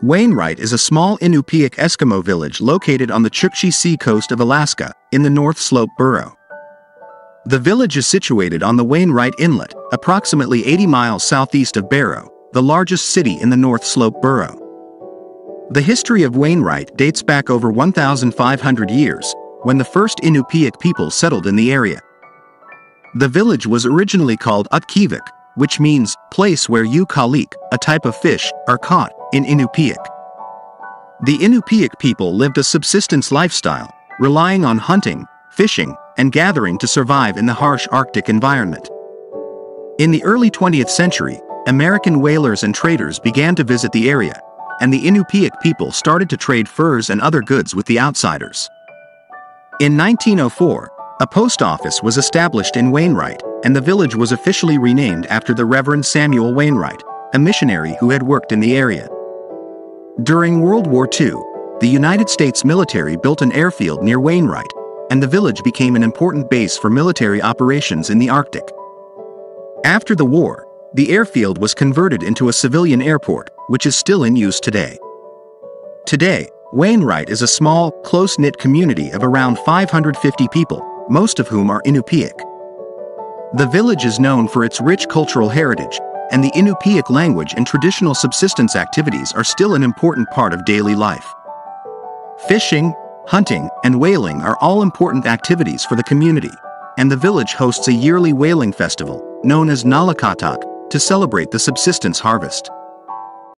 Wainwright is a small Inupiaq Eskimo village located on the Chukchi Sea coast of Alaska, in the North Slope Borough. The village is situated on the Wainwright Inlet, approximately 80 miles southeast of Barrow, the largest city in the North Slope Borough. The history of Wainwright dates back over 1,500 years, when the first Inupiaq people settled in the area. The village was originally called Utkivik, which means place where you kalik, a type of fish, are caught, in Inupiaq. The Inupiaq people lived a subsistence lifestyle, relying on hunting, fishing, and gathering to survive in the harsh Arctic environment. In the early 20th century, American whalers and traders began to visit the area, and the Inupiaq people started to trade furs and other goods with the outsiders. In 1904, a post office was established in Wainwright, and the village was officially renamed after the Reverend Samuel Wainwright, a missionary who had worked in the area. During World War II, the United States military built an airfield near Wainwright, and the village became an important base for military operations in the Arctic. After the war, the airfield was converted into a civilian airport, which is still in use today. Today, Wainwright is a small, close-knit community of around 550 people, most of whom are Inupiaq. The village is known for its rich cultural heritage, and the Inupiaq language and traditional subsistence activities are still an important part of daily life. Fishing, hunting, and whaling are all important activities for the community, and the village hosts a yearly whaling festival, known as Nalukataq, to celebrate the subsistence harvest.